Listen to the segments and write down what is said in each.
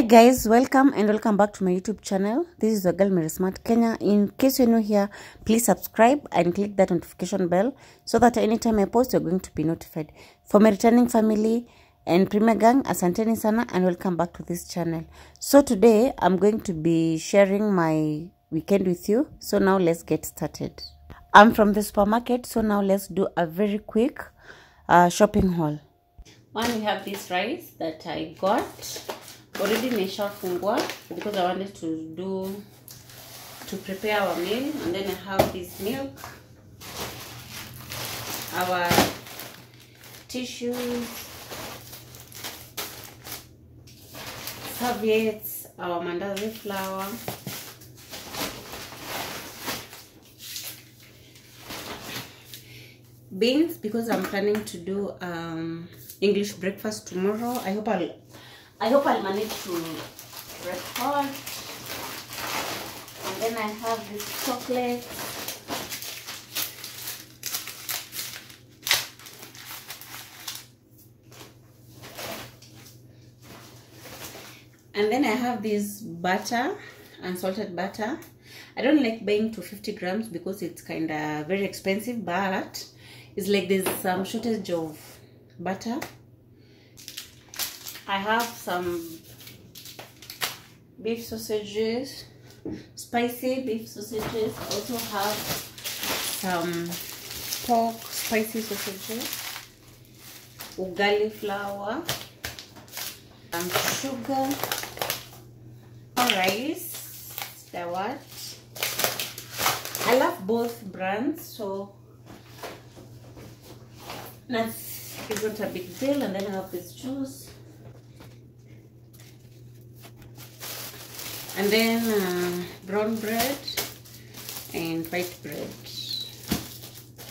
Hi guys, welcome and welcome back to my YouTube channel. This is your girl Marysmart Kenya. In case you're new here, please subscribe and click that notification bell so that anytime I post, you're going to be notified. For my returning family and Premier Gang, asanteni sana and welcome back to this channel. So today, I'm going to be sharing my weekend with you. So now let's get started. I'm from the supermarket, so now let's do a very quick uh, shopping haul. One, we have this rice that I got already nimeshafungua because I wanted to do to prepare our meal and then I have this milk our tissues serviettes our mandazi flour. Beans because I'm planning to do um, English breakfast tomorrow. I hope I'll I hope I'll manage to record. And then I have this chocolate. And then I have this butter, unsalted butter. I don't like buying 250 grams because it's kind of very expensive, but it's like there's some shortage of butter. I have some beef sausages, spicy beef sausages. I also have some pork spicy sausages, ugali flour, and sugar, rice, the what? I love both brands, so that's isn't a big deal. And then I have this juice. And then uh, brown bread and white bread.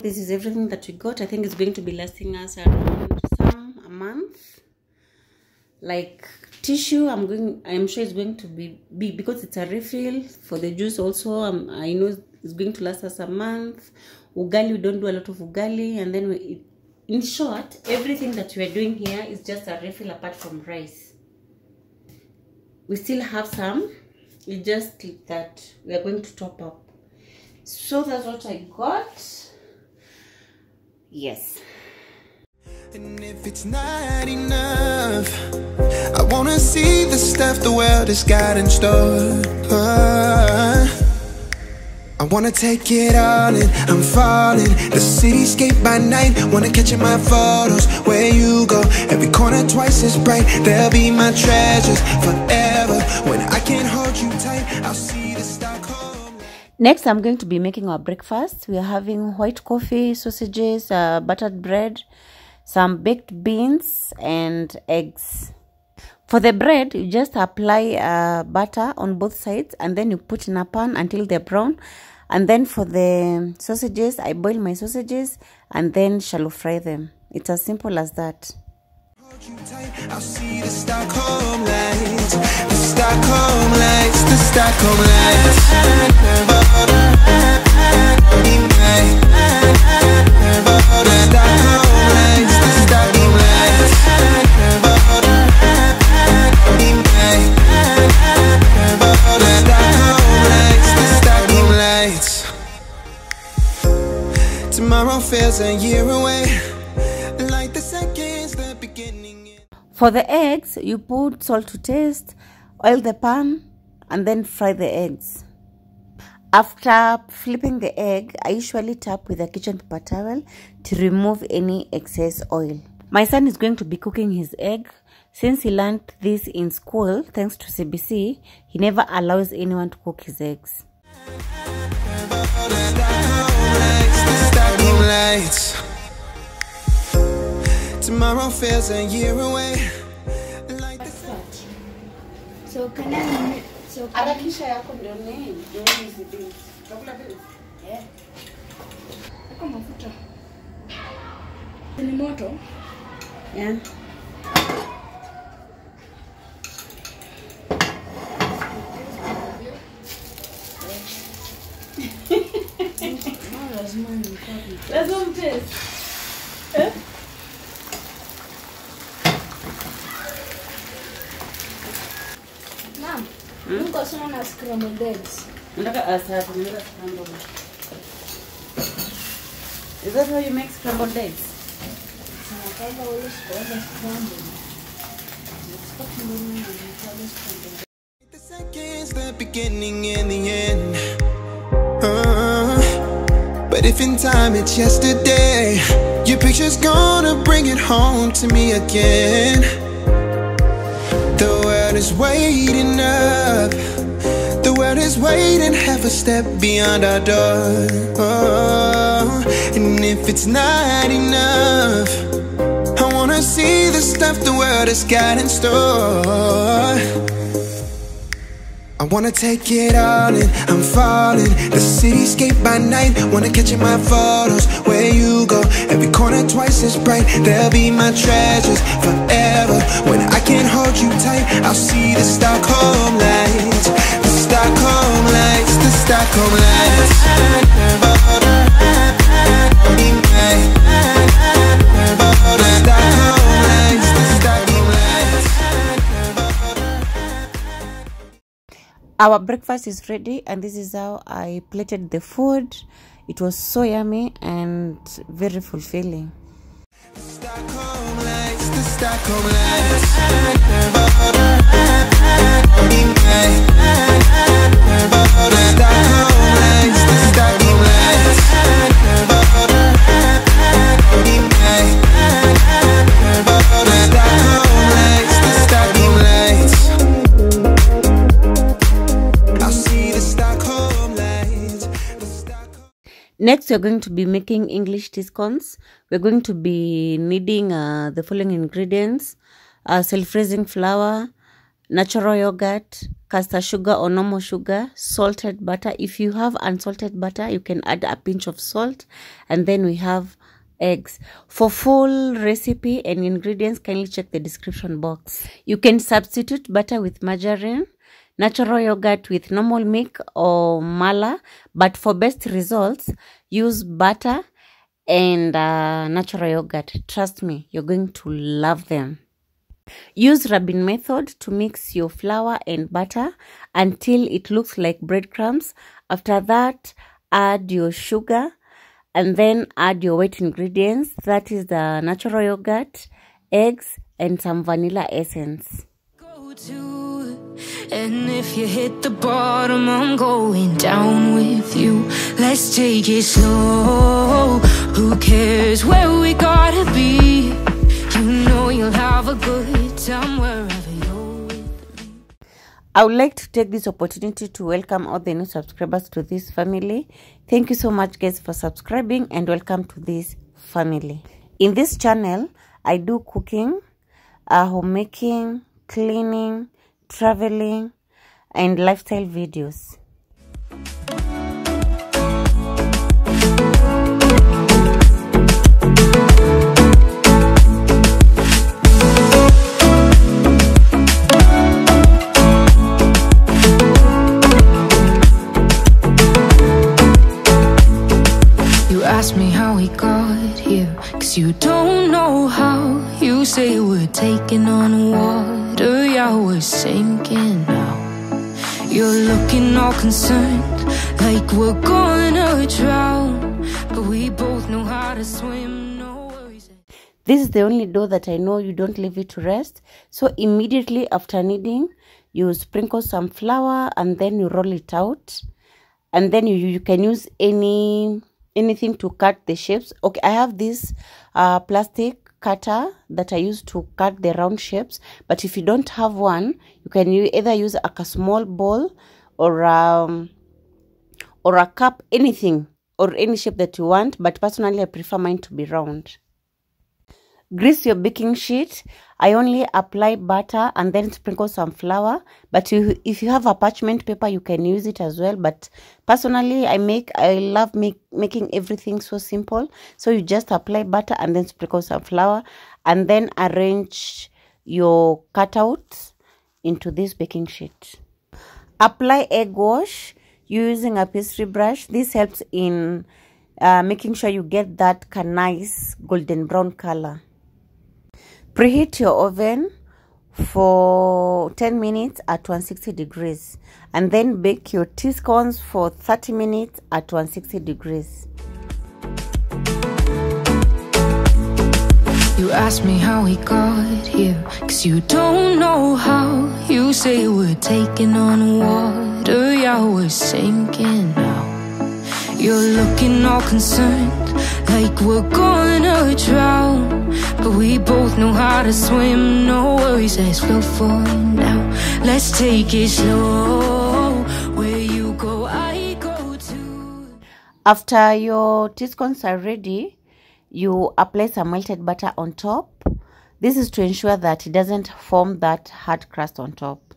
This is everything that we got. I think it's going to be lasting us around some a month. Like tissue i'm going i'm sure it's going to be, be because it's a refill for the juice also. Um, i know it's going to last us a month. Ugali we don't do a lot of ugali. And then we, in short everything that we are doing here is just a refill apart from rice. We still have some we just click that we are going to top up so that's what i got yes And if it's not enough, I wanna see the stuff the world has got in store. I wanna take it all in, I'm falling. The cityscape by night, wanna catch in my photos. Where you go, every corner twice as bright. They'll be my treasures forever. Next, I'm going to be making our breakfast. We are having white coffee, sausages, uh, buttered bread, some baked beans, and eggs. For the bread, you just apply uh, butter on both sides and then you put in a pan until they're brown. And then for the sausages, I boil my sausages and then shallow fry them. It's as simple as that. The Stockholm lights. The Stockholm lights, the Stockholm lights. Tomorrow feels a year away. For the eggs, you put salt to taste, oil the pan, and then fry the eggs. After flipping the egg, I usually tap with a kitchen paper towel to remove any excess oil. My son is going to be cooking his egg, Since he learned this in school, thanks to CBC, he never allows anyone to cook his eggs. Stockholm. Tomorrow feels a year away. Like the So can I so can Harakisha yako ndio nini? Ndio hizi beans. Chakula beans? Yeah. Weka mafuta. Ni moto. Yeah. Ah, lazima nipake. Lazima mtest. Naam. Niko sana na scrambled eggs. Nataka asa kutengeneza scrambled. Is that how you make scrambled eggs? Nataka ule scrambled scrambled. Sipaki mbona nataka scrambled. The seconds, the beginning and the end. Uh, but if in time it's yesterday, your picture's gonna bring it home to me again. Is waiting up. The world is waiting half a step beyond our door. Oh, and if it's not enough, I wanna see the stuff the world has got in store. I wanna take it all in, I'm falling. The cityscape by night, wanna catch in my photos. Where you go, every corner twice as bright. They'll be my treasures forever. I'll see the Stockholm lights. The Stockholm lights, the Stockholm lights. The Stockholm lights, the Stockholm lights. Our breakfast is ready, and this is how I plated the food. It was so yummy and very fulfilling. Stockholm lights, the We're going to be making English tea scones. We're going to be needing uh, the following ingredients uh, self raising flour, natural yogurt, caster sugar or normal sugar, salted butter. If you have unsalted butter, you can add a pinch of salt. And then we have eggs. For full recipe and ingredients, kindly check the description box. You can substitute butter with margarine natural yogurt with normal milk or mala but for best results use butter and uh, natural yogurt. Trust me you're going to love them. Use rubbing method to mix your flour and butter until it looks like breadcrumbs. After that add your sugar and then add your wet ingredients. That is the natural yogurt eggs and some vanilla essence. And if you hit the bottom, I'm going down with you. Let's take it slow. Who cares where we gotta be? You know you'll have a good time wherever you're with me. I would like to take this opportunity to welcome all the new subscribers to this family. Thank you so much, guys, for subscribing and welcome to this family. In this channel, I do cooking, uh, homemaking, cleaning, traveling, and lifestyle videos. You ask me how we got here, cause you don't know how. You say we're taking on water, yeah, we're sinking now. You're looking all concerned, like we're gonna drown. But we both know how to swim, no worries. This is the only dough that I know you don't leave it to rest. So immediately after kneading, you sprinkle some flour and then you roll it out. And then you, you can use any anything to cut the shapes. Okay, I have this uh, plastic cutter that I use to cut the round shapes. But if you don't have one, you can either use like a small bowl or um, or a cup, anything or any shape that you want. But personally, I prefer mine to be round. Grease your baking sheet. I only apply butter and then sprinkle some flour. But you, if you have a parchment paper, you can use it as well. But personally, I make I love make, making everything so simple. So you just apply butter and then sprinkle some flour, and then arrange your cutouts into this baking sheet. Apply egg wash using a pastry brush. This helps in uh, making sure you get that nice golden brown color. Preheat your oven for 10 minutes at 160 degrees and then bake your tea scones for 30 minutes at 160 degrees. You ask me how we got here, cause you don't know how. You say we're taking on water, yeah, we're sinking. You're looking all concerned, like we're gonna drown. But we both know how to swim, no worries, let's float for now. Let's take it slow. Where you go, I go too. After your tea scones are ready, you apply some melted butter on top. This is to ensure that it doesn't form that hard crust on top.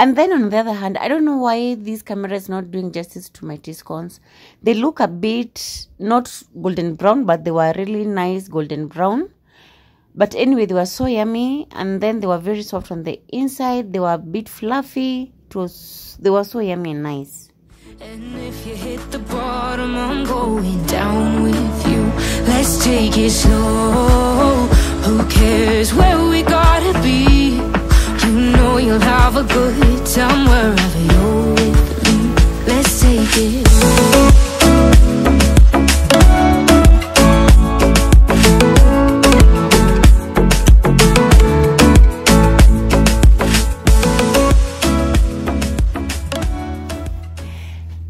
And then on the other hand, I don't know why this camera is not doing justice to my tea scones. They look a bit not golden brown, but they were really nice golden brown. But anyway, they were so yummy, and then they were very soft on the inside. They were a bit fluffy. It was they were so yummy and nice. And if you hit the bottom, I'm going down with you. Let's take it slow. Who cares where we gotta be? Know you'll have a good time wherever you're with me. Let's take it.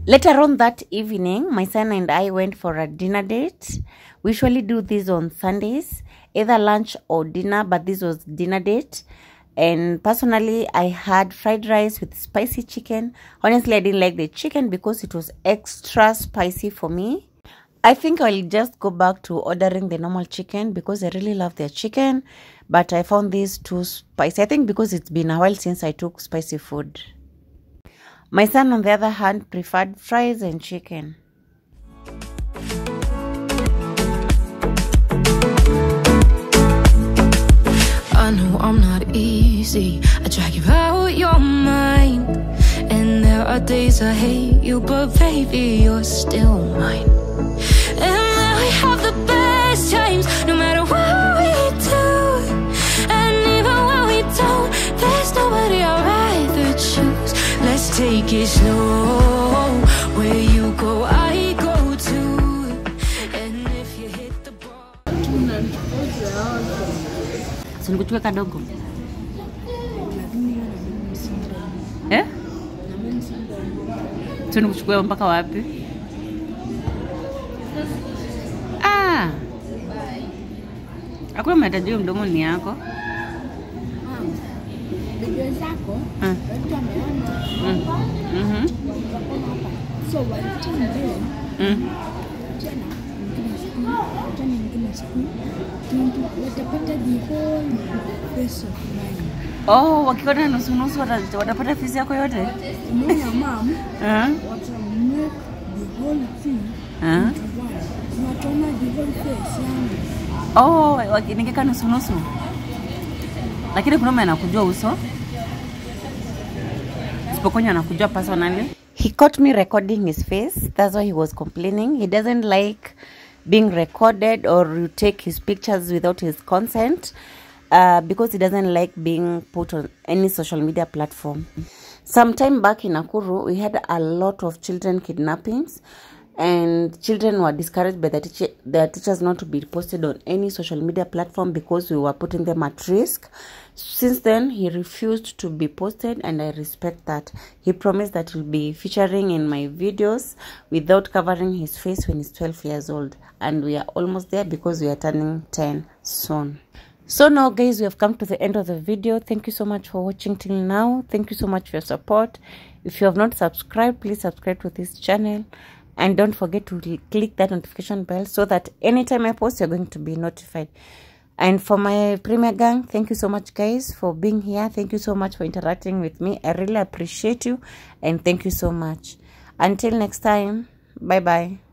Later on that evening, my son and I went for a dinner date. We usually do this on Sundays, either lunch or dinner, but this was dinner date. And personally, I had fried rice with spicy chicken. Honestly, I didn't like the chicken because it was extra spicy for me. I think I'll just go back to ordering the normal chicken because I really love their chicken, but I found this too spicy. I think because it's been a while since I took spicy food. My son, on the other hand, preferred fries and chicken. I'm not easy. I drag you out your mind. And there are days I hate you, but baby, you're still mine. And now we have the best times, no matter what we do. And even when we don't, there's nobody I'd rather choose. Let's take it slow. Sinikuchukue kadogo. Eh? Sinikuchukue mpaka wapi? Ah, hakuna mahitaji mdomo ni yako. video zako watu wameona so walitana tundu watapata the whole face of mine Oh, wakiona nusu nusu wata- watapata fisi yako yote. Oh, ningeka nusu nusu, lakini kuna mwenye anakujua uso isipokuwa anakujua personally. He caught me recording his face. That's why he was complaining. He doesn't like being recorded or you take his pictures without his consent uh, because he doesn't like being put on any social media platform. Sometime back in Nakuru, we had a lot of children kidnappings and children were discouraged by the teacher, their teachers not to be posted on any social media platform because we were putting them at risk since then he refused to be posted and i respect that. He promised that he'll be featuring in my videos without covering his face when he's 12 years old. And we are almost there because we are turning 10 soon. So now guys we have come to the end of the video. Thank you so much for watching till now. Thank you so much for your support. If you have not subscribed please subscribe to this channel. And don't forget to click that notification bell so that anytime i post you're going to be notified and for my premier gang thank you so much guys for being here. Thank you so much for interacting with me. I really appreciate you and thank you so much. Until next time bye bye